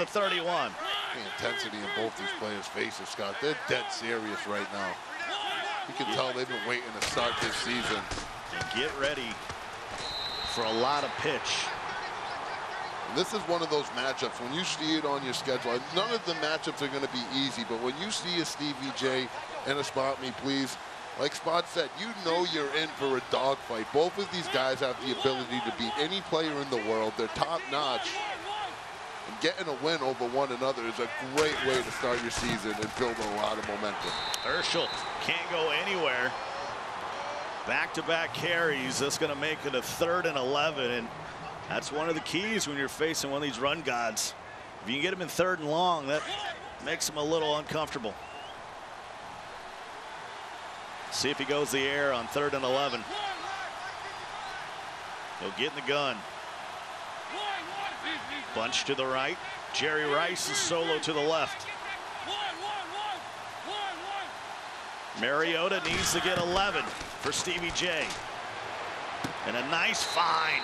the 31. The intensity in both these players' faces, Scott. They're dead serious right now. You can tell they've been waiting to start this season. And get ready for a lot of pitch. And this is one of those matchups, when you see it on your schedule, none of the matchups are going to be easy, but when you see a Stevie J and a Spot Me Please, like Spot said, you know you're in for a dogfight. Both of these guys have the ability to beat any player in the world. They're top-notch. And getting a win over one another is a great way to start your season and build a lot of momentum. Herschel can't go anywhere. Back-to-back -back carries. That's going to make it a third and 11. And that's one of the keys when you're facing one of these run gods. If you can get him in third and long, that makes him a little uncomfortable. See if he goes the air on third and 11. He'll get in the gun. Bunch to the right. Jerry Rice is solo to the left. Mariota needs to get 11 for Stevie J. And a nice find.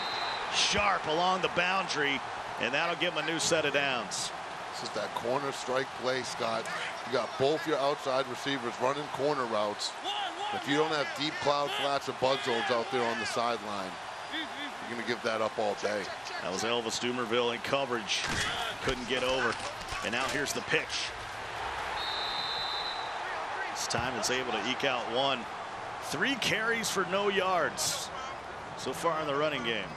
Sharp along the boundary. And that'll give him a new set of downs. This is that corner strike play, Scott. You got both your outside receivers running corner routes. If you don't have deep cloud flats or buzz zones out there on the sideline, you're going to give that up all day. That was Elvis Dumervil in coverage. Couldn't get over. And now here's the pitch. This time it's able to eke out one. Three carries for no yards so far in the running game.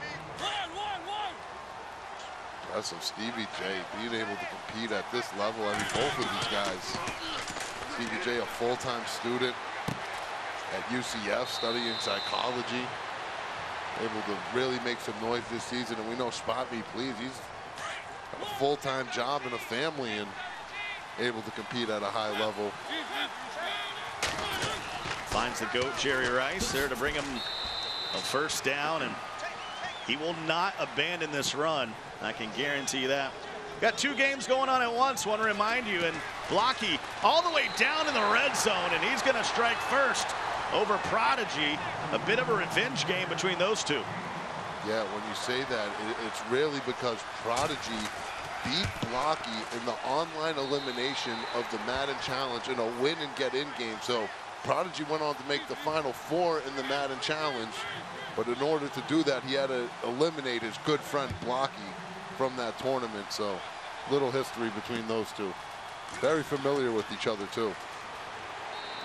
Impressive Stevie J being able to compete at this level. I mean, both of these guys. Stevie J, a full-time student at UCF studying psychology. Able to really make some noise this season. And we know Spot Me Please, he's a full-time job and a family and able to compete at a high level. Finds the GOAT, Jerry Rice, there to bring him a first down. And he will not abandon this run. I can guarantee that. Got two games going on at once, want to remind you. And Blocky all the way down in the red zone, and he's going to strike first over Prodigy. A bit of a revenge game between those two. Yeah, when you say that, it's really because Prodigy beat Blocky in the online elimination of the Madden Challenge in a win and get in game. So Prodigy went on to make the final four in the Madden Challenge. But in order to do that, he had to eliminate his good friend Blocky from that tournament. So little history between those two. Very familiar with each other, too.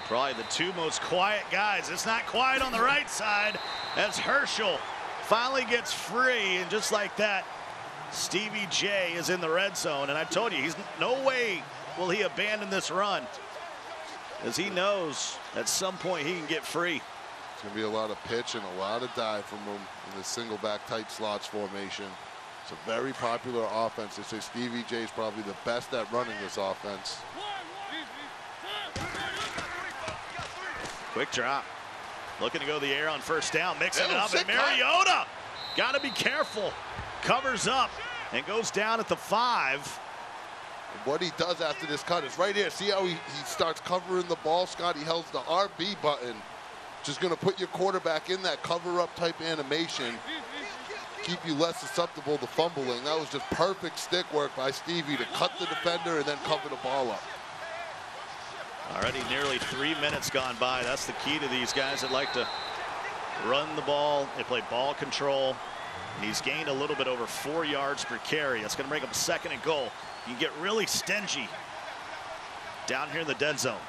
Probably the two most quiet guys. It's not quiet on the right side as Herschel finally gets free. And just like that, Stevie J is in the red zone. And I told you, he's no way will he abandon this run as he knows at some point he can get free. It's going to be a lot of pitch and a lot of dive from him in the single back tight slots formation. It's a very popular offense. They say Stevie J is probably the best at running this offense. Quick drop. Looking to go the air on first down, mixing it up, and Mariota got to be careful. Covers up and goes down at the five. What he does after this cut is right here. See how he, he starts covering the ball, Scott? He holds the RB button. Just going to put your quarterback in that cover-up type animation. Keep you less susceptible to fumbling. That was just perfect stick work by Stevie to cut the defender and then cover the ball up. Already nearly three minutes gone by. That's the key to these guys that like to run the ball. They play ball control. And he's gained a little bit over four yards per carry. That's going to bring up a second and goal. You can get really stingy down here in the dead zone.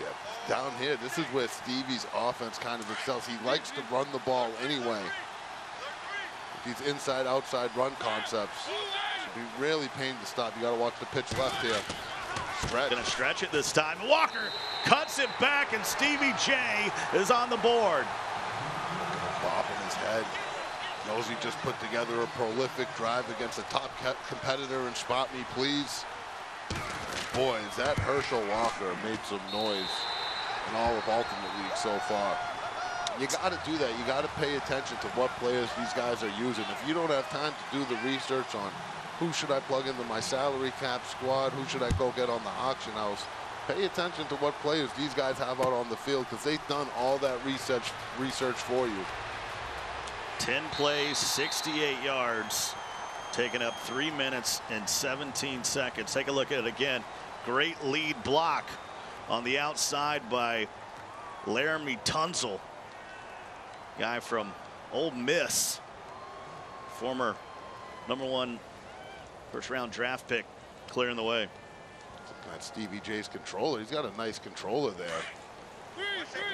Yeah, down here, this is where Stevie's offense kind of excels. He likes to run the ball anyway. These inside-outside run concepts be really pain to stop. You got to watch the pitch left here. Stretch. Gonna stretch it this time. Walker cuts it back, and Stevie J is on the board. Bop in his head. Knows he just put together a prolific drive against a top competitor and spot me, please. boy, is that Herschel Walker made some noise in all of Ultimate League so far. You got to do that. You got to pay attention to what players these guys are using. If you don't have time to do the research on who should I plug into my salary cap squad? Who should I go get on the auction house? Pay attention to what players these guys have out on the field because they've done all that research research for you. 10 plays, 68 yards. taking up three minutes and 17 seconds. Take a look at it again. Great lead block on the outside by Laremy Tunsil, Guy from Ole Miss. Former number one first round draft pick clearing the way. Got Stevie J's controller. He's got a nice controller there.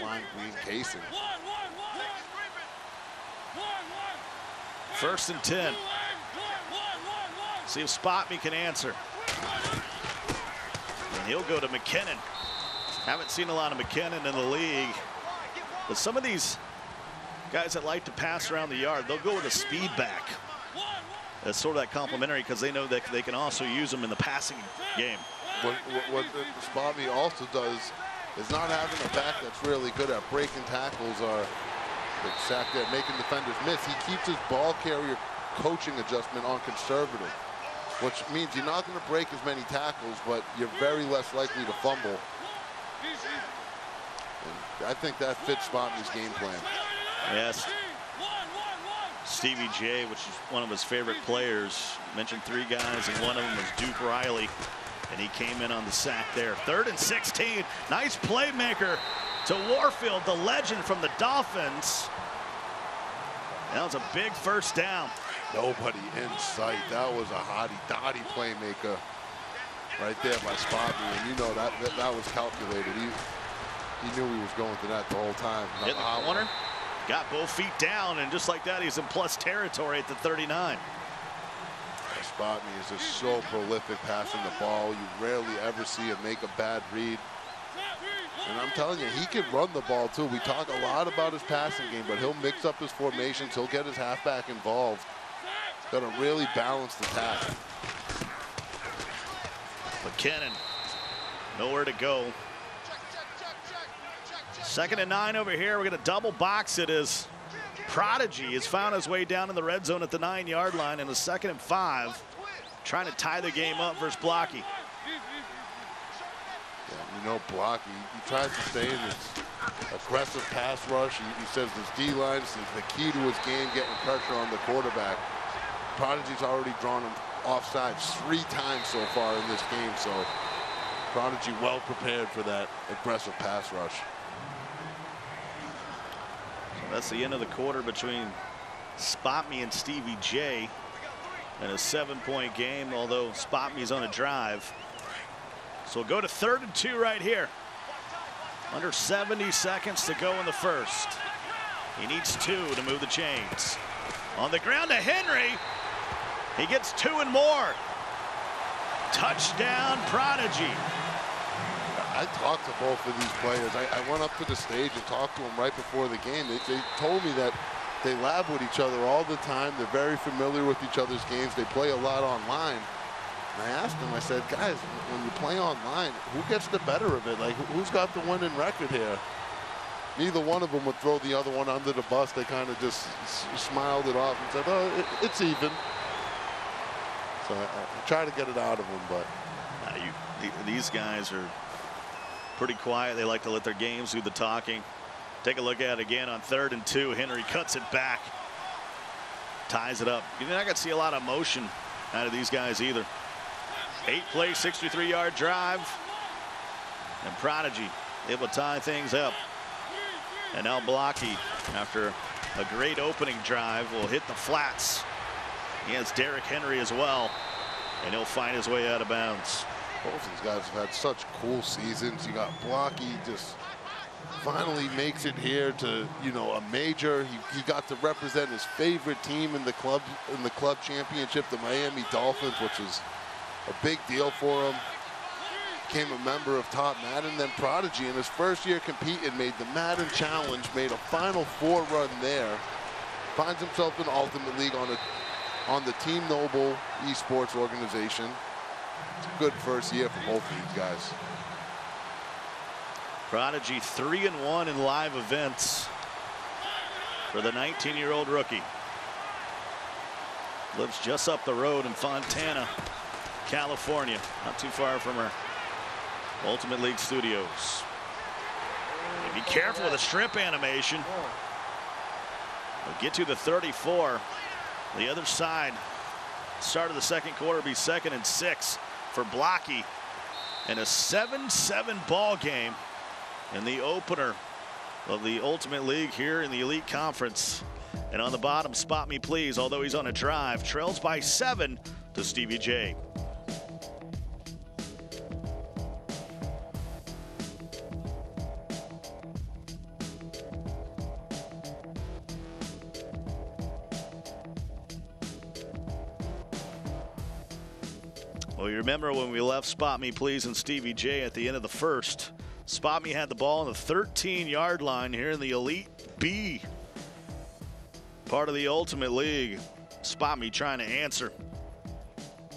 Lime green casing. First and 10. See if Spot me can answer. And he'll go to McKinnon. Haven't seen a lot of McKinnon in the league. But some of these guys that like to pass around the yard, they'll go with a speed back. That's sort of that complimentary because they know that they can also use them in the passing game. What, what, what me also does is not having a back that's really good at breaking tackles or sack there, making defenders miss. He keeps his ball carrier coaching adjustment on conservative, which means you're not going to break as many tackles, but you're very less likely to fumble. And I think that fits Spotney's game plan. Yes. Stevie J, which is one of his favorite players, mentioned three guys, and one of them was Duke Riley. And he came in on the sack there. Third and 16. Nice playmaker to Warfield, the legend from the Dolphins. That was a big first down. Nobody in sight. That was a hottie dotty playmaker right there by Spotney. And you know that, that, that was calculated. He, he knew he was going to that the whole time. Hit the corner, got both feet down, and just like that, he's in plus territory at the 39. Spotney is just so prolific passing the ball. You rarely ever see him make a bad read. And I'm telling you, he can run the ball too. We talk a lot about his passing game, but he'll mix up his formations. He'll get his halfback involved. Got to really balance the attack. McKinnon, nowhere to go. Second and nine over here. We're going to double box it as Prodigy has found his way down in the red zone at the nine yard line in a second and five. Trying to tie the game up versus Blocky. Yeah, you know, Blocky, he tries to stay in this aggressive pass rush. He, he says this D-line is the key to his game, getting pressure on the quarterback. Prodigy's already drawn him offside three times so far in this game, so Prodigy well prepared for that aggressive pass rush. That's the end of the quarter between Spot Me and Stevie J And a seven-point game, although Spot Me's on a drive. So we'll go to third and two right here. Under 70 seconds to go in the first. He needs two to move the chains. On the ground to Henry. He gets two and more. Touchdown, Prodigy. I talked to both of these players. I, I, went up to the stage and talked to them right before the game. They, they told me that they lab with each other all the time. They're very familiar with each other's games. They play a lot online. And I asked them, I said, guys, when you play online, who gets the better of it? Like, who's got the winning record here? Neither one of them would throw the other one under the bus. They kind of just smiled it off and said, oh, it, it's even. So I, I try to get it out of them, but. You, these guys are pretty quiet. They like to let their games do the talking. Take a look at it again on third and two. Henry cuts it back. Ties it up. You're not going to see a lot of motion out of these guys either. Eight play, 63 yard drive. And Prodigy able to tie things up. And now Blocky, after a great opening drive, will hit the flats. He has Derrick Henry as well. And he'll find his way out of bounds. Both these guys have had such cool seasons. You got Blocky just finally makes it here to, you know, a major. He, he got to represent his favorite team in the club in the club championship, the Miami Dolphins, which is a big deal for him. Became a member of Top Madden, then Prodigy in his first year competing, made the Madden Challenge, made a Final Four run there. Finds himself in Ultimate League on a on the Team Noble esports organization. Good first year for both of these guys. Prodigy three and one in live events for the 19-year-old rookie. Lives just up the road in Fontana, California, not too far from her Ultimate League studios. Be careful with the strip animation. We'll get to the 34. The other side, Start of the second quarter be second and six for Blocky. And a 7-7 ball game in the opener of the Ultimate League here in the Elite Conference. And on the bottom, spot me please, although he's on a drive, trails by seven to Stevie J. remember when we left Spot Me Please and Stevie J at the end of the first. Spot Me had the ball on the 13 yard line here in the Elite B. Part of the Ultimate League. Spot Me trying to answer.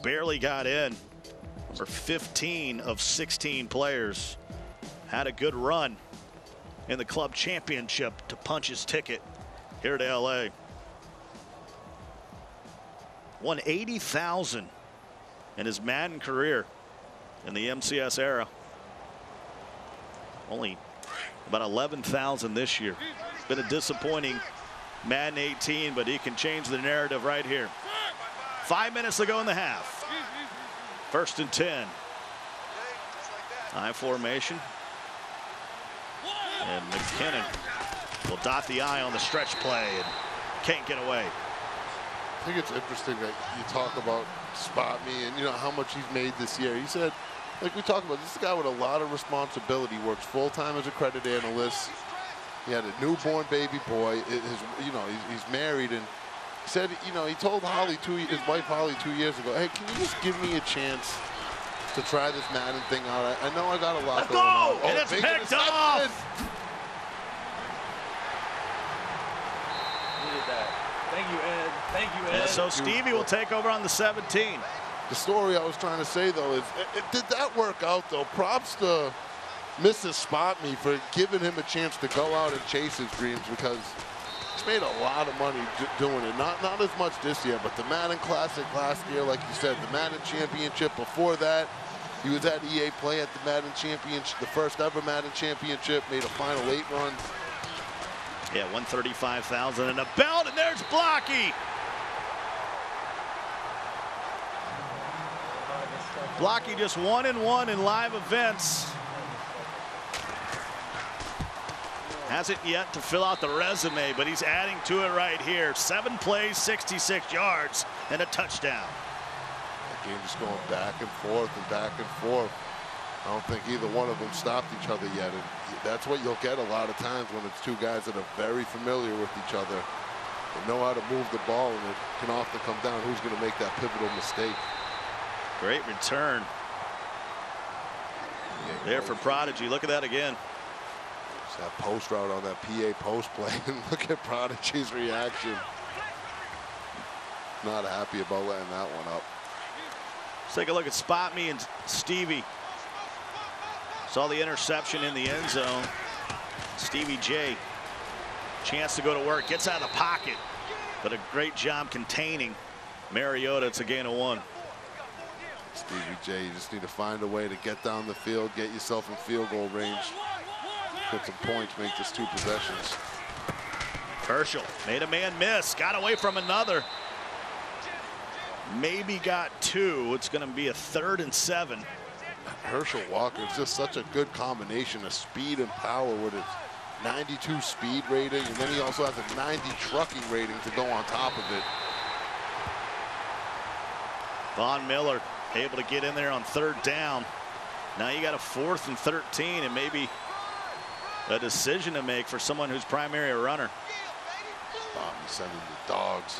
Barely got in. Number 15 of 16 players. Had a good run in the club championship to punch his ticket here to LA. Won 80,000 in his Madden career in the MCS era. Only about 11,000 this year. Been a disappointing Madden 18, but he can change the narrative right here. Five minutes to go in the half. First and 10. I formation. And McKinnon will dot the I on the stretch play and can't get away. I think it's interesting that you talk about spot me and you know how much he's made this year. He said, like we talked about, this is a guy with a lot of responsibility. Works full time as a credit analyst. He had a newborn baby boy. His, you know, he's, he's married and he said, you know, he told Holly two, his wife Holly two years ago, hey, can you just give me a chance to try this Madden thing out? I, I know I got a lot Let's going go! on. And oh, it's picked interception. off. Needed that. Thank you, Ed. Thank you, Ed. And so Stevie will take over on the 17. The story I was trying to say though is, it, it- did that work out though? Props to Mrs. Spot Me for giving him a chance to go out and chase his dreams because he's made a lot of money d- doing it. Not not as much this year, but the Madden Classic last year, like you said, the Madden Championship before that. He was at EA Play at the Madden Championship, the first ever Madden Championship, made a Final Eight run. Yeah, 135,000 and a belt, and there's Blocky. Blocky just one and one in live events. Hasn't yet to fill out the resume, but he's adding to it right here. Seven plays, 66 yards, and a touchdown. That game just going back and forth and back and forth. I don't think either one of them stopped each other yet. And that's what you'll get a lot of times when it's two guys that are very familiar with each other. They know how to move the ball, and it can often come down who's going to make that pivotal mistake. Great return there for Prodigy. Look at that again. It's that post route on that PA post play. And look at Prodigy's reaction. Not happy about letting that one up. Let's take a look at Spot Me and Stevie. Saw the interception in the end zone. Stevie J. Chance to go to work. Gets out of the pocket. But a great job containing Mariota. It's a gain of one. Stevie J, you just need to find a way to get down the field, get yourself in field goal range, get some points, make this two possessions. Herschel made a man miss. Got away from another. Maybe got two. It's going to be a third and seven. Herschel Walker is just such a good combination of speed and power with his 92 speed rating, and then he also has a 90 trucking rating to go on top of it. Von Miller able to get in there on third down. Now you got a fourth and 13 and maybe a decision to make for someone who's primary a runner. Sending the dogs.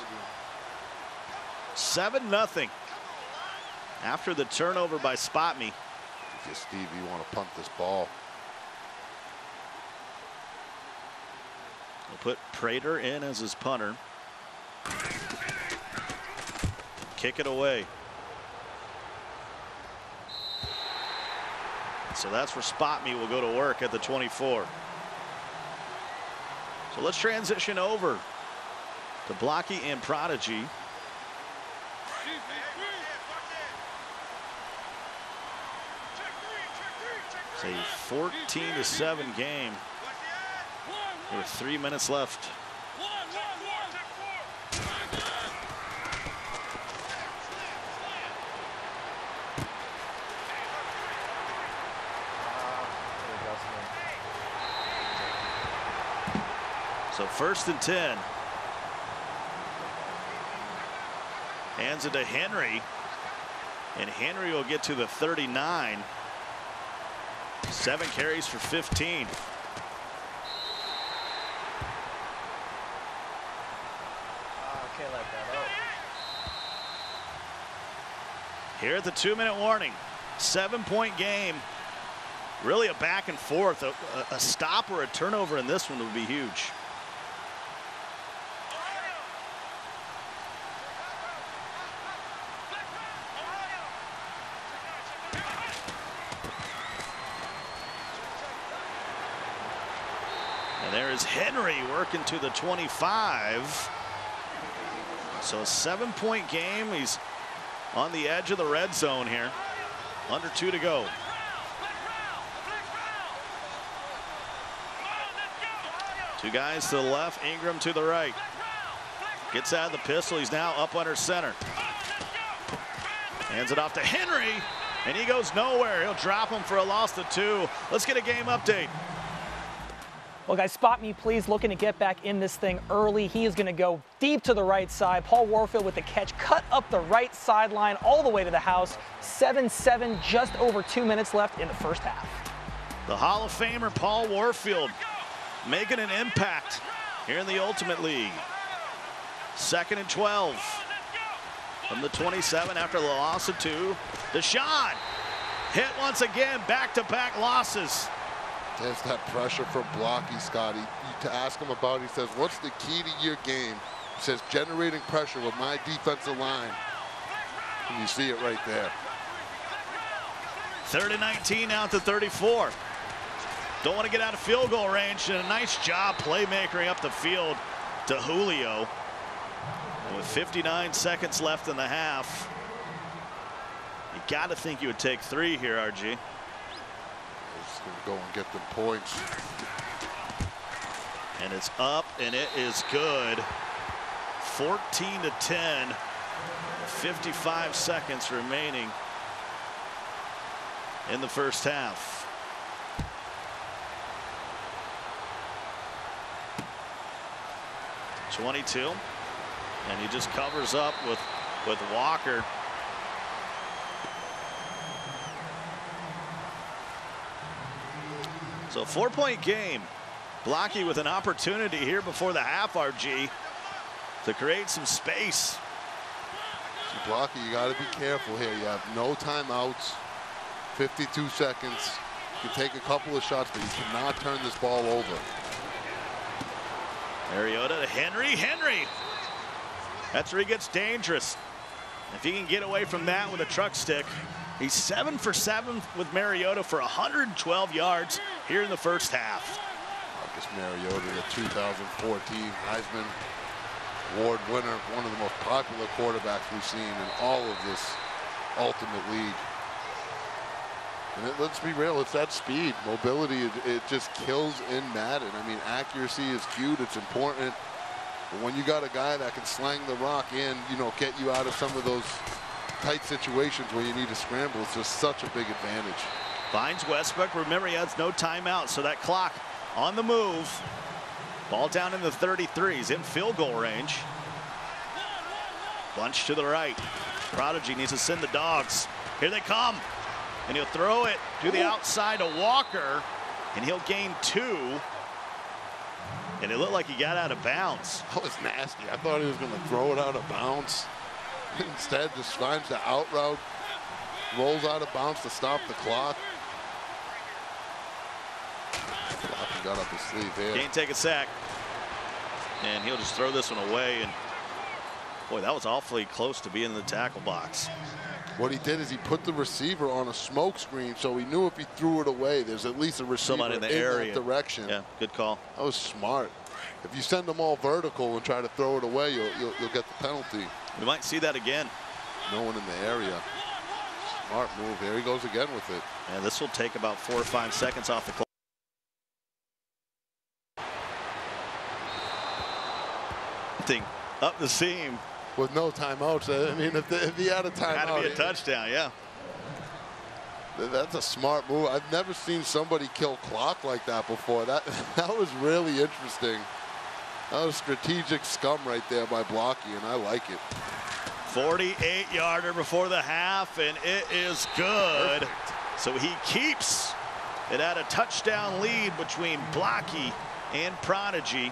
7 nothing. After the turnover by Spot Me. If Steve, you want to punt this ball. We'll put Prater in as his punter. Kick it away. So that's where Spot Me will go to work at the 24. So let's transition over to Blocky and Prodigy. It's a 14 to 7 game. With three minutes left. So first and 10. Hands it to Henry. And Henry will get to the 39. Seven carries for 15. Ah, can't let that out. Here at the two minute warning. Seven point game. Really a back and forth. A, a, a stop or a turnover in this one would be huge. Henry working to the 25. So a seven point game. He's on the edge of the red zone here. Under two to go. Two guys to the left, Ingram to the right. Gets out of the pistol. He's now up under center. Hands it off to Henry, and he goes nowhere. He'll drop him for a loss to two. Let's get a game update. Well, guys, spot me, please. Looking to get back in this thing early. He is going to go deep to the right side. Paul Warfield with the catch, cut up the right sideline all the way to the house. 7 7, just over two minutes left in the first half. The Hall of Famer Paul Warfield making an impact here in the Ultimate League. Second and 12 from the 27 after the loss of two. Deshaun hit once again, back to back losses. There's that pressure from Blocky, Scotty. To ask him about, he says, what's the key to your game? He says, generating pressure with my defensive line. And you see it right there. Third and 19 out to 34. Don't want to get out of field goal range. And a nice job playmaking up the field to Julio. With 59 seconds left in the half, you got to think you would take three here, RG. Go and get the points. And it's up and it is good. 14 to 10. 55 seconds remaining in the first half. Twenty-two, and he just covers up with with Walker. So four-point game. Blocky with an opportunity here before the half, RG, to create some space. See, Blocky, you got to be careful here. You have no timeouts, 52 seconds. You can take a couple of shots, but you cannot turn this ball over. Mariota to Henry. Henry. That's where he gets dangerous. If he can get away from that with a truck stick, he's seven for seven with Mariota for 112 yards here in the first half. Marcus Mariota, the 2014 Heisman Award winner, one of the most popular quarterbacks we've seen in all of this Ultimate League. And it, let's be real, it's that speed. Mobility, it, it just kills in Madden. I mean, accuracy is cute, it's important. But when you got a guy that can slang the rock in, you know, get you out of some of those tight situations where you need to scramble, it's just such a big advantage. Finds Westbrook. Remember, he has no timeout, so that clock on the move. Ball down in the 33s, in field goal range. Bunch to the right. Prodigy needs to send the dogs. Here they come. And he'll throw it to the outside to Walker, and he'll gain two. And it looked like he got out of bounds. That was nasty. I thought he was going to throw it out of bounds. Instead, just finds the out route, rolls out of bounds to stop the clock. Blocky got up his sleeve here. Can't take a sack. And he'll just throw this one away. And boy, that was awfully close to being in the tackle box. What he did is he put the receiver on a smoke screen, so he knew if he threw it away, there's at least a receiver Somebody in the in area. that direction. Yeah, good call. That was smart. If you send them all vertical and try to throw it away, you'll, you'll, you'll get the penalty. We might see that again. No one in the area. Smart move. There he goes again with it. And this will take about four or five seconds off the clock. Up the seam. With no timeouts. I mean, if, the, if he had a Had timeout, to be a touchdown, yeah. that's a smart move. I've never seen somebody kill clock like that before. That that was really interesting. That was strategic scum right there by Blocky, and I like it. 48 yarder before the half, and it is good. Perfect. So he keeps it at a touchdown lead between Blocky and Prodigy.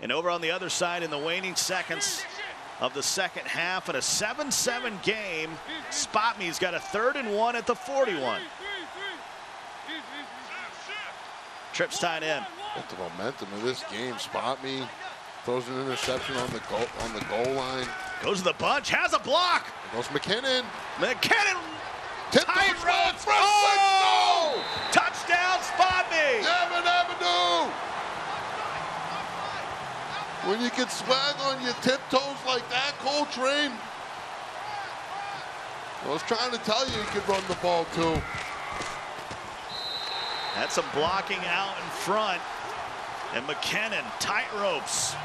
And over on the other side in the waning seconds of the second half in a 7-7 game, Spot Me's got a third and one at the 41. Trips tied in. At the momentum of this game, Spot Me throws an interception on the goal on the goal line. Goes to the bunch, has a block. There goes McKinnon. McKinnon Tipped tight ropes. Oh! Touchdown, Spot Me. Devin Avenue. When you can swag on your tiptoes like that, Coltrane. I was trying to tell you he could run the ball too. That's some blocking out in front. And McKinnon, tight ropes.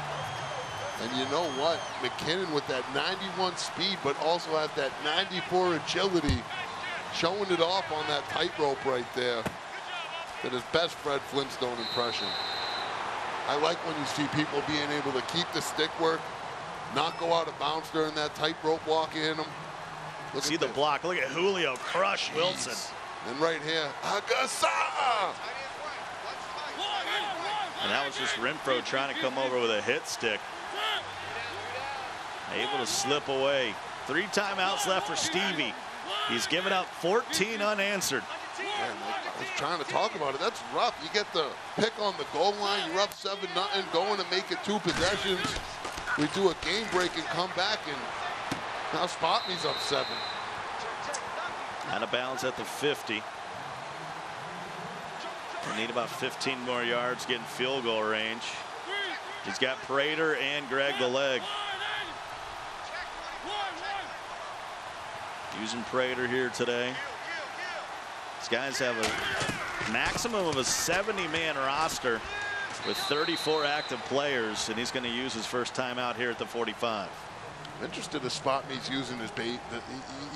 And you know what? McKinnon with that 91 speed, but also has that 94 agility, showing it off on that tightrope right there. That is best Fred Flintstone impression. I like when you see people being able to keep the stick work, not go out of bounds during that tightrope walk in them. Look see the this. block. Look at Julio crush Jeez. Wilson. And right here, Agasa! And that was just Renfro trying to come over with a hit stick. Able to slip away. Three timeouts left for Stevie. He's given up 14 unanswered. Trying to talk about it. That's rough. You get the pick on the goal line. You're up 7 nothing, going to make it two possessions. We do a game break and come back, and now Spot me's up 7. Out of bounds at the 50. They need about 15 more yards, getting field goal range. He's got Prater and Greg the leg. Using Prater here today. These guys have a maximum of a 70-man roster with 34 active players, and he's going to use his first time out here at the 45. I'm interested in spot he's using his bait.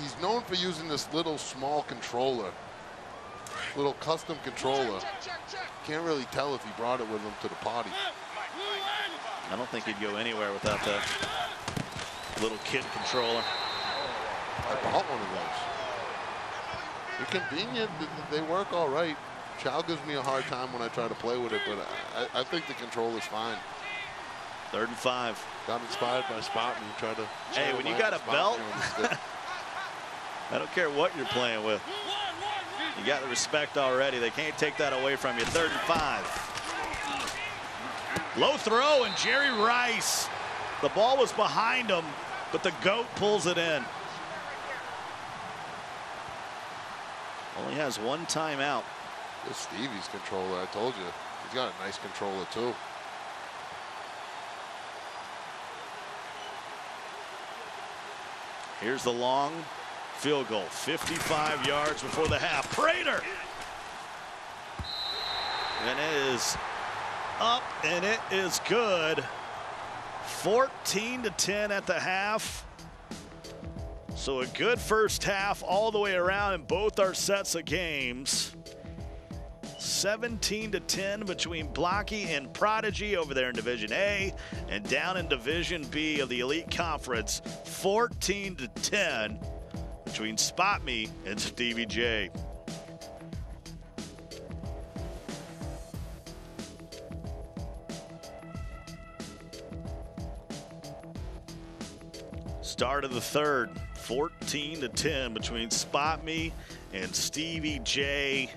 He's known for using this little small controller, little custom controller. Can't really tell if he brought it with him to the party. I don't think he'd go anywhere without that little kid controller. I bought one of those. They're convenient. They work all right. Chow gives me a hard time when I try to play with it, but I, I think the control is fine. Third and five. Got inspired by Spot and try to. Hey, when you got a belt, I don't care what you're playing with. You got the respect already. They can't take that away from you. Third and five. Low throw and Jerry Rice. The ball was behind him, but the GOAT pulls it in. Only has one timeout. This Stevie's controller, I told you. He's got a nice controller, too. Here's the long field goal, 55 yards before the half. Prater! And it is up and it is good. 14 to 10 at the half. So a good first half all the way around in both our sets of games. 17 to 10 between Blocky and Prodigy over there in Division A and down in Division B of the Elite Conference 14 to 10 between Spot Me and Stevie J. Start of the third, 14 to 10 between Spot Me and Stevie J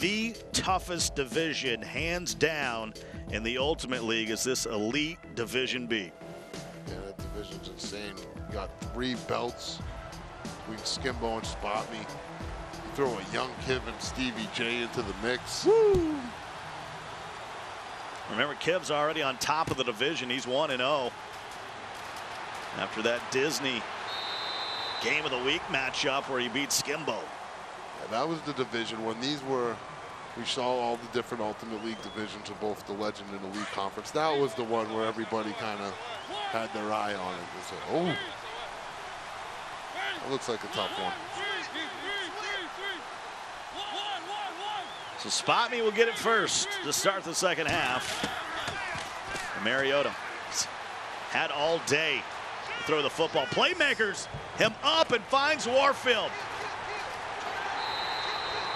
the toughest division, hands down, in the Ultimate League is this Elite Division B. Yeah, that division's insane. Got three belts between Skimbo and Spot Me. You throw a young Kevin Stevie J into the mix. Woo! Remember, Kiv's already on top of the division. He's 1 0. After that Disney game of the week matchup where he beat Skimbo. Yeah, that was the division when these were, we saw all the different Ultimate League divisions of both the Legend and Elite Conference. That was the one where everybody kind of had their eye on it. it like, oh, that looks like a tough one. So Spot Me will get it first to start the second half. Mariota had all day throw the football. Playmakers him up and finds Warfield.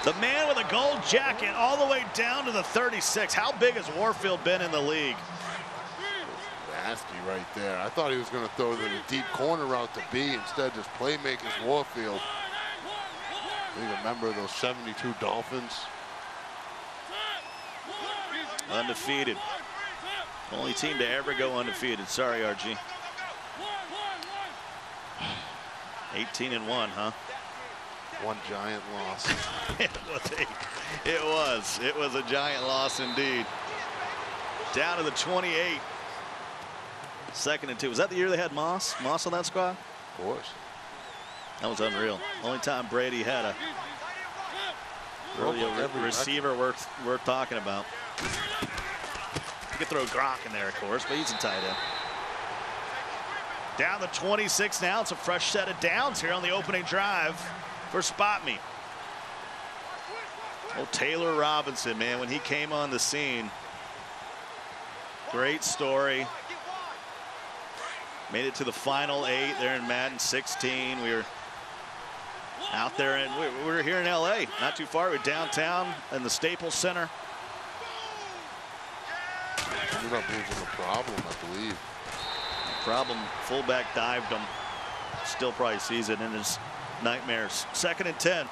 The man with a gold jacket all the way down to the 36. How big has Warfield been in the league? Nasty right there. I thought he was going to throw the deep corner route to B. Instead, just playmakers Warfield. Think a member of those 72 Dolphins. Undefeated. Only team to ever go undefeated. Sorry, RG. 18 and 1, huh? One giant loss. it was a, it was. It was a giant loss indeed. Down to the 28. Second and two. Was that the year they had Moss? Moss on that squad? Of course. That was unreal. Only time Brady had a really a re receiver worth worth talking about. You could throw Gronk in there, of course, but he's a tight end. Down the 26 now. It's a fresh set of downs here on the opening drive for Spot Me. Oh, Taylor Robinson, man, when he came on the scene. Great story. Made it to the final eight there in Madden 16. We were out there and we were here in LA, not too far. We're downtown in the Staples Center. Ended up losing a problem, I believe. Problem, fullback dived him. Still probably sees it in his nightmares. Second and 10.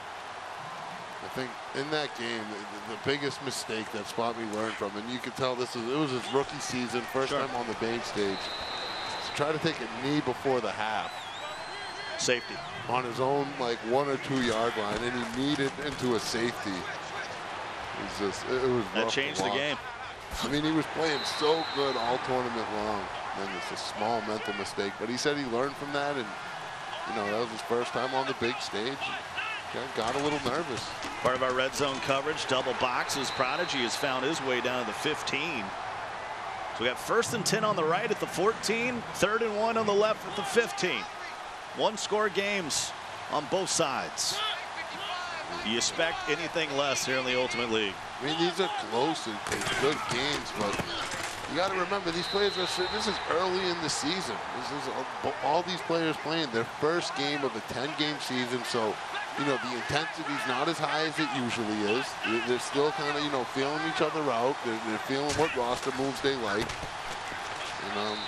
I think in that game, the, the, biggest mistake that Spot Me learned from, and you could tell this is it was his rookie season, first sure. time on the main stage. To try to take a knee before the half. Safety. On his own, like one or two yard line, and he needed into a safety. It was just, it was That changed the game. I mean, he was playing so good all tournament long. And it's a small mental mistake, but he said he learned from that, and you know that was his first time on the big stage. Got a little nervous. Part of our red zone coverage, double boxes. Prodigy has found his way down to the 15. So we got first and 10 on the right at the 14, third and one on the left at the 15. One score games on both sides. Do you expect anything less here in the Ultimate League? I mean, these are close and good games, but you got to remember these players are. This is early in the season. This is all these players playing their first game of a 10-game season. So, you know, the intensity is not as high as it usually is. They're still kind of, you know, feeling each other out. They're, they're feeling what roster moves they like. And um,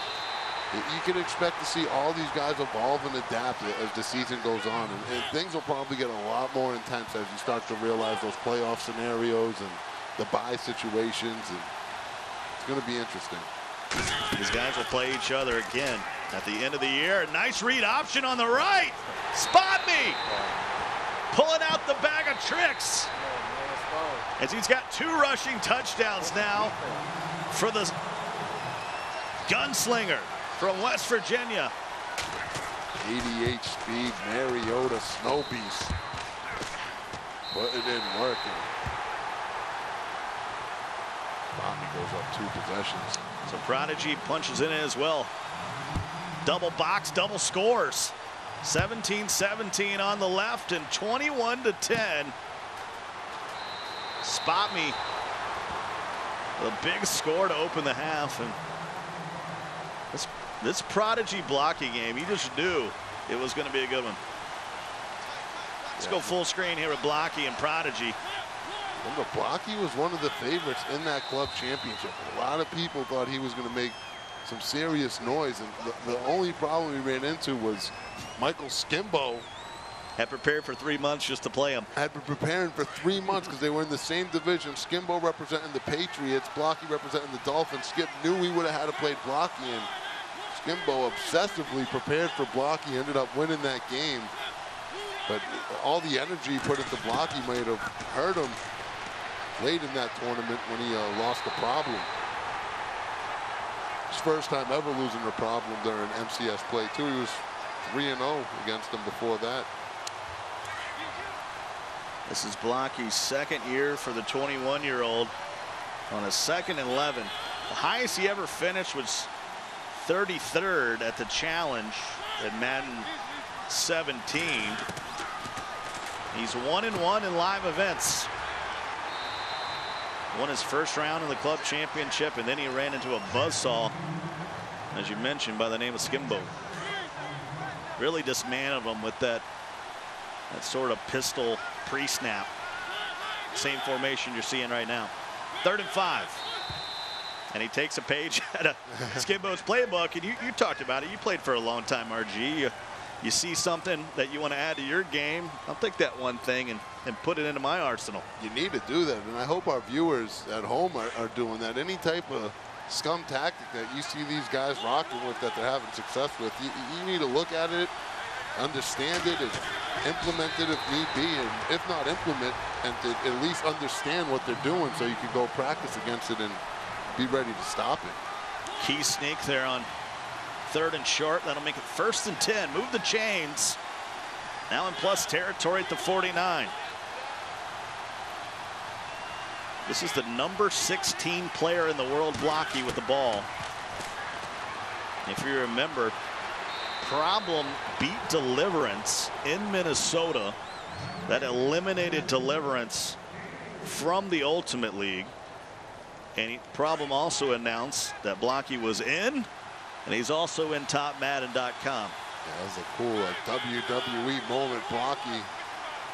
you can expect to see all these guys evolve and adapt as the season goes on. And, and things will probably get a lot more intense as you start to realize those playoff scenarios and the buy situations and going to be interesting. These guys will play each other again at the end of the year. Nice read option on the right. Spot me. Pulling out the bag of tricks. As he's got two rushing touchdowns now for the gunslinger from West Virginia. 88 speed Mariota Snow Beast. But it didn't work. Bobby goes up two possessions. So Prodigy punches in as well. Double box, double scores. 17-17 on the left and 21 to 10. Spot me. A big score to open the half and this this prodigy blocking game, you just knew it was going to be a good one. Let's go full screen here with Blocky and Prodigy. Remember, Blocky was one of the favorites in that club championship. A lot of people thought he was going to make some serious noise, and the, the only problem he ran into was Michael Skimbo had prepared for three months just to play him. Had been preparing for three months because they were in the same division. Skimbo representing the Patriots, Blocky representing the Dolphins. Skip knew he would have had to play Blocky, and Skimbo obsessively prepared for Blocky, ended up winning that game. But all the energy he put into Blocky might have hurt him late in that tournament when he uh, lost the problem. His first time ever losing a problem during MCS play, too. He was 3-0 against them before that. This is Blocky's second year for the 21-year-old on a second and 11. The highest he ever finished was 33rd at the challenge at Madden 17. He's one and one in live events. Won his first round in the club championship, and then he ran into a buzzsaw, as you mentioned, by the name of Skimbo. Really dismantled him with that, that sort of pistol pre-snap. Same formation you're seeing right now. Third and five. And he takes a page out of Skimbo's playbook, and you, you talked about it. You played for a long time, RG. You, you see something that you want to add to your game, I'll take that one thing and, and put it into my arsenal. You need to do that, and I hope our viewers at home are, are doing that. Any type of scum tactic that you see these guys rocking with that they're having success with, you, you need to look at it, understand it, and implement it if need be, and if not implement, and to at least understand what they're doing so you can go practice against it and be ready to stop it. Key sneak there on third and short. That'll make it first and 10. Move the chains. Now in plus territory at the 49. This is the number 16 player in the world blocky with the ball. If you remember, problem beat Deliverance in Minnesota that eliminated Deliverance from the Ultimate League. And Problem also announced that Blocky was in, and he's also in TopMadden.com. Yeah, that was a cool uh, like, WWE moment. Blocky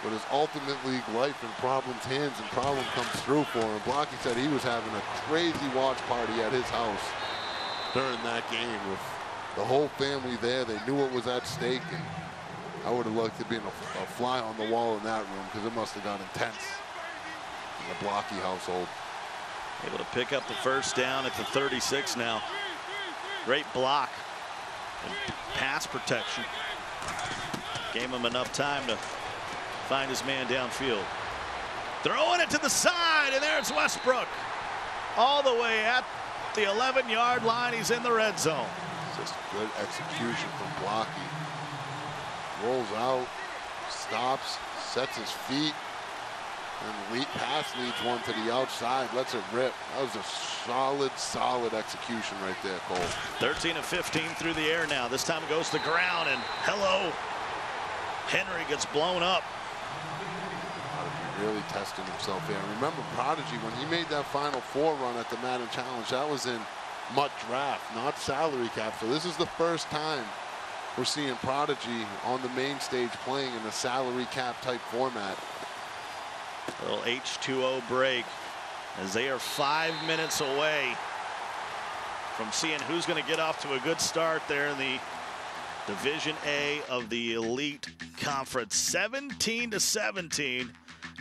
but his Ultimate League life in Problem's hands, and Problem comes through for him. Blocky said he was having a crazy watch party at his house during that game with the whole family there. They knew what was at stake, and I would have liked to be a, a fly on the wall in that room because it must have got intense in the Blocky household. Able to pick up the first down at the 36 now. Great block and pass protection. Gave him enough time to find his man downfield. Throwing it to the side, and there's Westbrook. All the way at the 11-yard line. He's in the red zone. Just good execution from Blocky. Rolls out, stops, sets his feet, and lead pass leads one to the outside, lets it rip. That was a solid, solid execution right there, Cole. 13 of 15 through the air now. This time it goes to ground, and hello. Henry gets blown up. Prodigy really testing himself here. Remember Prodigy, when he made that Final Four run at the Madden Challenge, that was in MUT draft, not salary cap. So this is the first time we're seeing Prodigy on the main stage playing in a salary cap type format. Little H2O break as they are five minutes away from seeing who's going to get off to a good start there in the Division A of the Elite Conference. 17 to 17.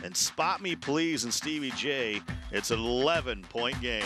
And spot me please and Stevie J. It's an 11 point game.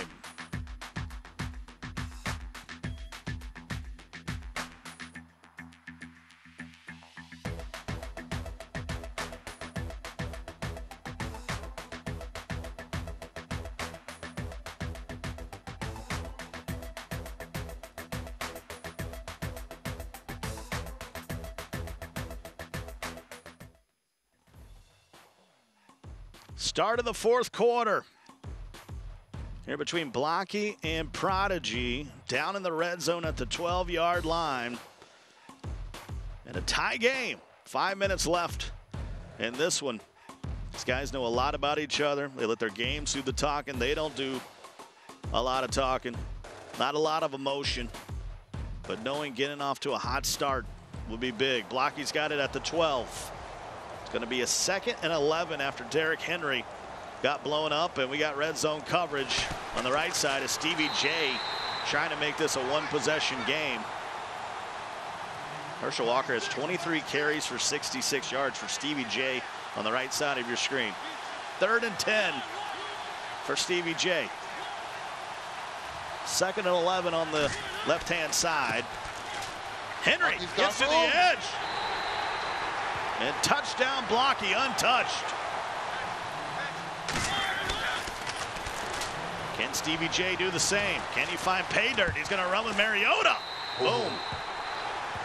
Start of the fourth quarter. Here between Blocky and Prodigy, down in the red zone at the 12 yard line. And a tie game. Five minutes left in this one. These guys know a lot about each other. They let their games do the talking. They don't do a lot of talking, not a lot of emotion. But knowing getting off to a hot start will be big. Blocky's got it at the 12. It's going to be a second and 11 after Derrick Henry got blown up, and we got red zone coverage on the right side of Stevie J trying to make this a one possession game. Herschel Walker has 23 carries for 66 yards for Stevie J on the right side of your screen. Third and 10 for Stevie J. Second and 11 on the left hand side. Henry gets to the edge. And touchdown Blocky untouched. Can Stevie J do the same? Can he find pay dirt? He's going to run with Mariota. Boom.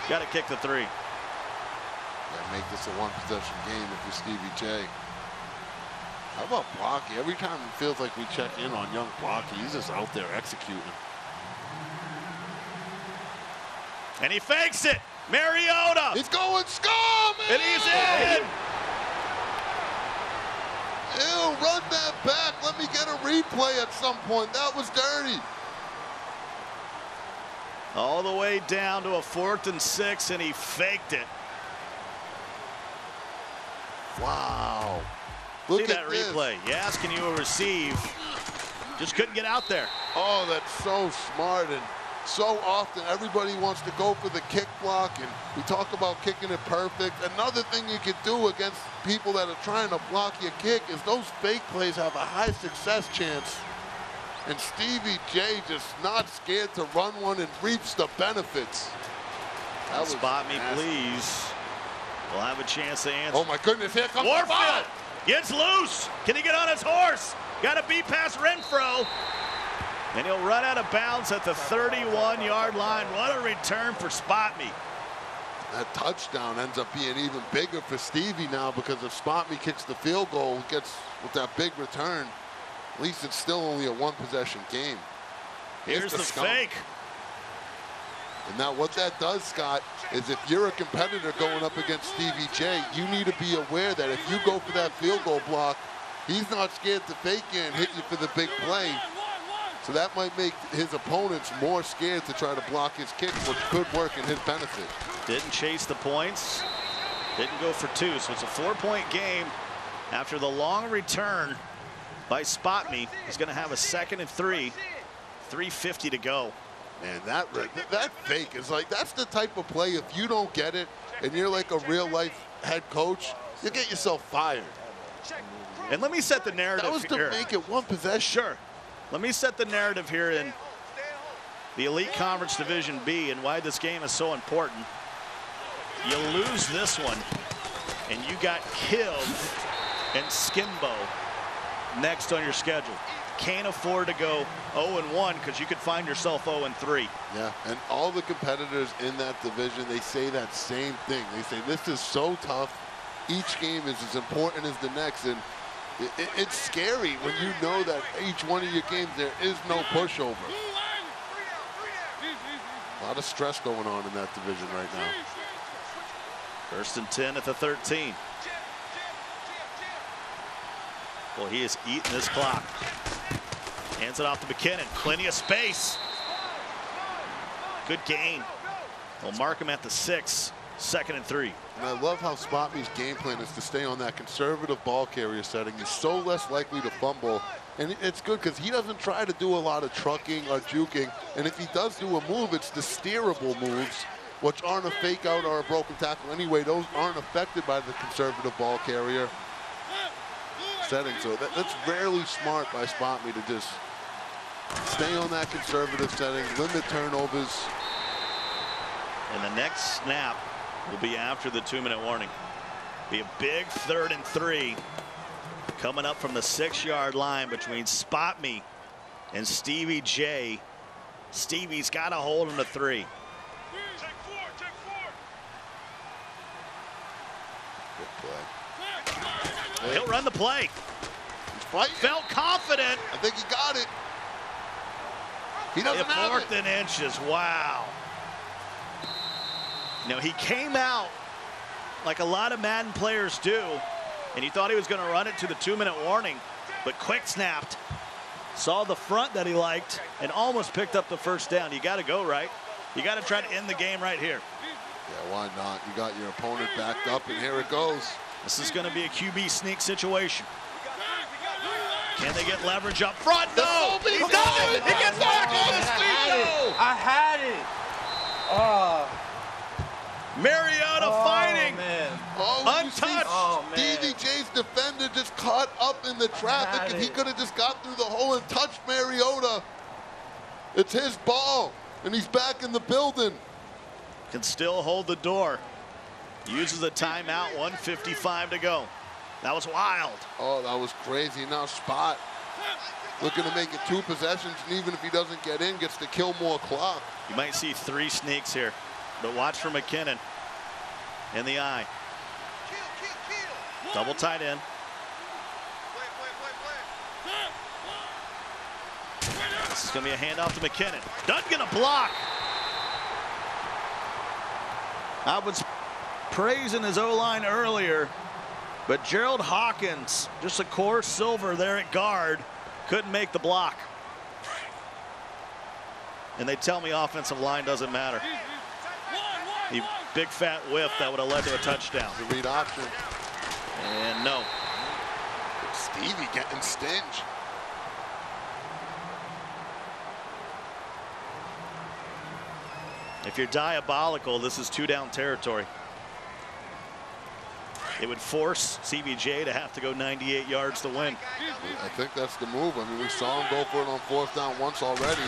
Got to kick the three. Yeah, make this a one possession game if you're Stevie J. How about Blocky? Every time it feels like we check in on young Blocky, he's just out there executing. And he fakes it. Mariota. He's going scum! And he's in. Ew, run that back. Let me get a replay at some point. That was dirty. All the way down to a fourth and six, and he faked it. Wow. Look See at that this. replay. You asking you receive. Just couldn't get out there. Oh, that's so smart. And so often everybody wants to go for the kick block, and we talk about kicking it perfect. Another thing you can do against people that are trying to block your kick is those fake plays have a high success chance. And Stevie J just not scared to run one and reaps the benefits. That Spot me, nasty. please. We'll have a chance to answer. Oh my goodness, here comes Warfield gets loose. Can he get on his horse? Got to beat past Renfro. And he'll run out of bounds at the 31-yard line. What a return for Spot Me. That touchdown ends up being even bigger for Stevie now because if Spot Me kicks the field goal, gets with that big return, at least it's still only a one possession game. Here's the, skunk. fake. And now what that does, Scott, is if you're a competitor going up against Stevie J, you need to be aware that if you go for that field goal block, he's not scared to fake you and hit you for the big play. So that might make his opponents more scared to try to block his kicks, which could work in his benefit. Didn't chase the points. Didn't go for two. So it's a four-point game after the long return by Spot Me. He's going to have a second and three. 350 to go. Man, that that fake is like that's the type of play. If you don't get it, and you're like a real life head coach, you get yourself fired. And let me set the narrative That was to here. make it one possession. Sure. Let me set the narrative here in the Elite Conference Division B and why this game is so important. You lose this one, and you got killed and Skimbo next on your schedule. Can't afford to go 0-1 because you could find yourself 0-3. Yeah, and all the competitors in that division, they say that same thing. They say this is so tough. Each game is as important as the next, and it, it- it's scary when you know that each one of your games there is no pushover. A lot of stress going on in that division right now. First and 10 at the 13. Well, he is eating this clock. Hands it off to McKinnon. Plenty of space. Good gain. They'll mark him at the six. Second and three. And I love how Spot Me's game plan is to stay on that conservative ball carrier setting. He's so less likely to fumble. And it's good because he doesn't try to do a lot of trucking or juking. And if he does do a move, it's the steerable moves, which aren't a fake out or a broken tackle anyway. Those aren't affected by the conservative ball carrier setting. So that, that's rarely smart by Spot Me to just stay on that conservative setting, limit turnovers. And the next snap will be after the two-minute warning. Be a big third and three coming up from the six-yard line between Spot Me and Stevie J. Stevie's got to hold him to three. Good play. He'll run the play. He's fighting. Felt confident. I think he got it. He doesn't have fourth it. and inches. Wow. Now he came out like a lot of Madden players do, and he thought he was going to run it to the two-minute warning, but quick snapped. Saw the front that he liked and almost picked up the first down. You got to go right. You got to try to end the game right here. Yeah, why not? You got your opponent backed up, and here it goes. This is going to be a QB sneak situation. Can they get leverage up front? No! fullback- He does it! He gets back on his I feet! had it. No! I had it. Oh, Mariota oh fighting. man. Oh, Untouched. Oh, man. Stevie J's defender just caught up in the traffic, had and he could have just got through the hole and touched Mariota. It's his ball, and he's back in the building. Can still hold the door. Uses a timeout, 155 to go. That was wild. Oh, that was crazy. Now Spot looking to make it two possessions, and even if he doesn't get in, gets to kill more clock. You might see three sneaks here, but watch for McKinnon in the eye. Double tight end. This is going to be a handoff to McKinnon. Doesn't get a block. I was praising his O-line earlier. But Gerald Hawkins, just a core silver there at guard, couldn't make the block. And they tell me offensive line doesn't matter. The big fat whiff that would have led to a touchdown. The read option. And no. Stevie getting stinged. If you're diabolical, this is two down territory. It would force Stevie J to have to go 98 yards to win. I think that's the move. I mean, we saw him go for it on fourth down once already.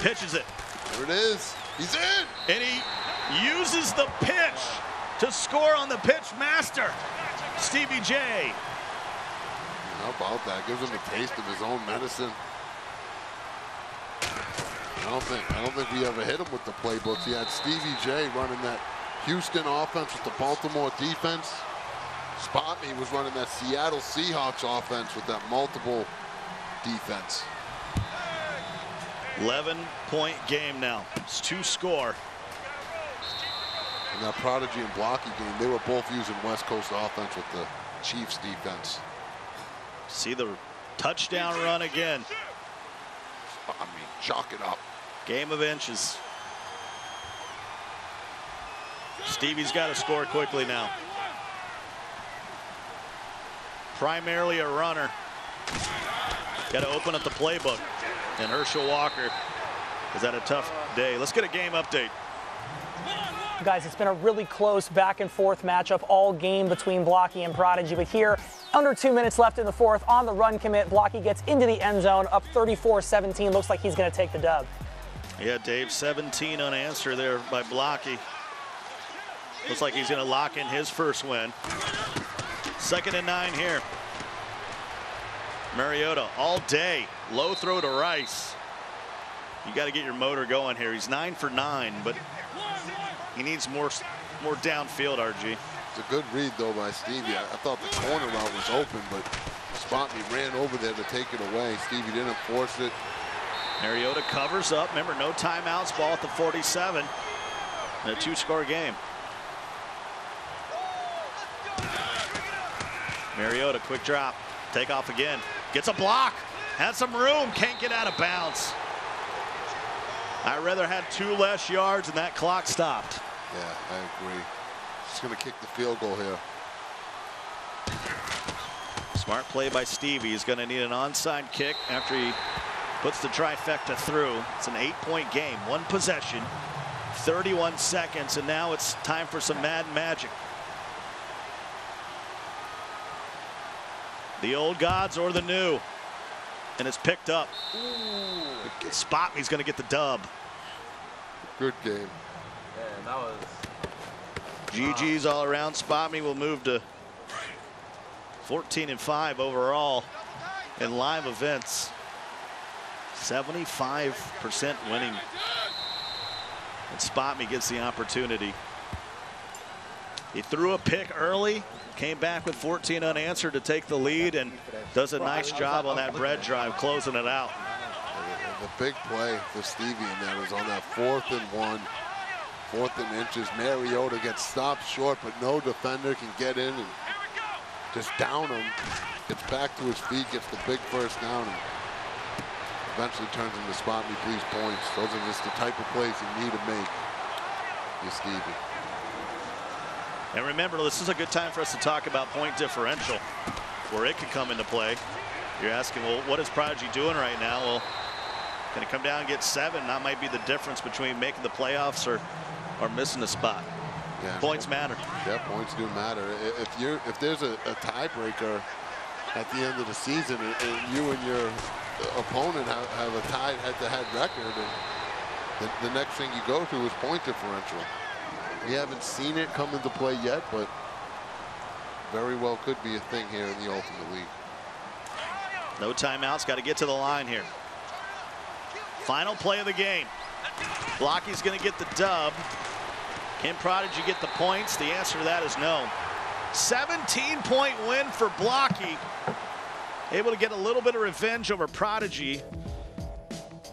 Pitches it. There it is. He's in. And he uses the pitch to score on the pitch master, Stevie J. How about that? Gives him a taste of his own medicine. I don't think I don't think we ever hit him with the playbooks. He had Stevie J running that Houston offense with the Baltimore defense. Spot me was running that Seattle Seahawks offense with that multiple defense. 11 point game now. It's two score. In that Prodigy and Blocky game, they were both using West Coast offense with the Chiefs defense. See the touchdown run again. I mean, chalk it up. Game of inches. Stevie's got to score quickly now. Primarily a runner. Got to open up the playbook. And Herschel Walker is had a tough day. Let's get a game update. Guys, it's been a really close back and forth matchup all game between Blocky and Prodigy. But here, under two minutes left in the fourth, on the run commit, Blocky gets into the end zone, up 34-17. Looks like he's going to take the dub. Yeah, Dave, 17 unanswered there by Blocky. Looks like he's going to lock in his first win. Second and nine here. Mariota all day. Low throw to Rice. You got to get your motor going here. He's nine for nine, but he needs more more downfield, RG. It's a good read, though, by Stevie. I, I thought the corner route was open, but Spot me ran over there to take it away. Stevie didn't force it. Mariota covers up. Remember, no timeouts. Ball at the 47. In a two-score game. Mariota, quick drop. Take off again. Gets a block. Had some room. Can't get out of bounds. I rather had two less yards and that clock stopped. Yeah, I agree. Just going to kick the field goal here. Smart play by Stevie. He's going to need an onside kick after he puts the trifecta through. It's an eight-point game, one possession, 31 seconds, and now it's time for some mad magic. The old gods or the new. And it's picked up. Spot he's going to get the dub. Good game. Man, that was. GG's all around. Spot me will move to 14 and 5 overall in live events. 75% winning. And Spot me gets the opportunity. He threw a pick early, came back with 14 unanswered to take the lead, and does a nice job on that bread drive, closing it out. The big play for Stevie in that was on that fourth and one, fourth and inches. Mariota gets stopped short, but no defender can get in and just down him. Gets back to his feet, gets the big first down, and eventually turns into spot me please points. Those are just the type of plays you need to make. You Stevie. And remember, this is a good time for us to talk about point differential, where it could come into play. You're asking, well, what is Prodigy doing right now? Well, can it come down and get seven? That might be the difference between making the playoffs or, or missing a spot. Yeah. Points matter. Yeah, points do matter. If you're if there's a, a tiebreaker at the end of the season and, and you and your opponent have, have a tied head-to-head record, and the, the next thing you go to is point differential. We haven't seen it come into play yet, but very well could be a thing here in the Ultimate League. No timeouts. Got to get to the line here. Final play of the game. Blocky's going to get the dub. Can Prodigy get the points? The answer to that is no. 17 point win for Blocky. Able to get a little bit of revenge over Prodigy,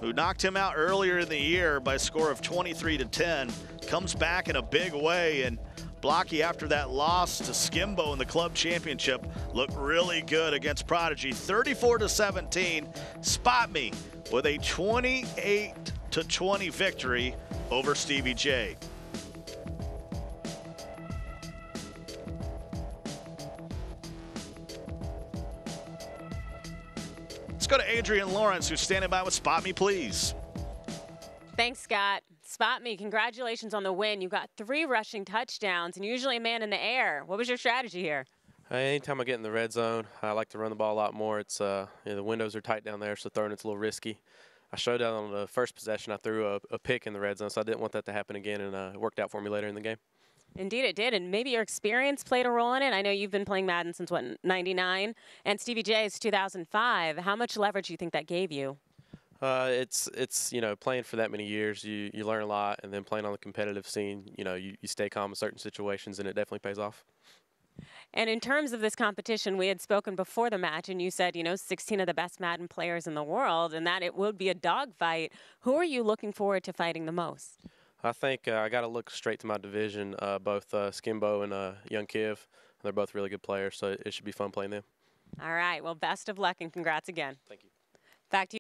who knocked him out earlier in the year by a score of 23 to 10. Comes back in a big way, and Blocky, after that loss to Skimbo in the club championship, looked really good against Prodigy. 34 to 17. Spot me with a 28 to 20 victory over Stevie J. Let's go to Adrian Lawrence, who's standing by with Spot Me, please. Thanks, Scott. Spot me. Congratulations on the win. You got three rushing touchdowns and usually a man in the air. What was your strategy here? Anytime I get in the red zone, I like to run the ball a lot more. It's uh, you know, the windows are tight down there, so throwing it's a little risky. I showed out on the first possession. I threw a, a pick in the red zone, so I didn't want that to happen again, and uh, it worked out for me later in the game. Indeed, it did. And maybe your experience played a role in it. I know you've been playing Madden since, what, 99? And Stevie J is 2005. How much leverage do you think that gave you? Uh, it's it's you know playing for that many years, you you learn a lot, and then playing on the competitive scene, you know you, you stay calm in certain situations, and it definitely pays off. And in terms of this competition, we had spoken before the match, and you said, you know, 16 of the best Madden players in the world, and that it would be a dogfight. Who are you looking forward to fighting the most? I think uh, I got to look straight to my division. Uh, both uh, Skimbo and uh, Young Kiv, they're both really good players, so it should be fun playing them. All right. Well, best of luck and congrats again. Thank you. Back to you.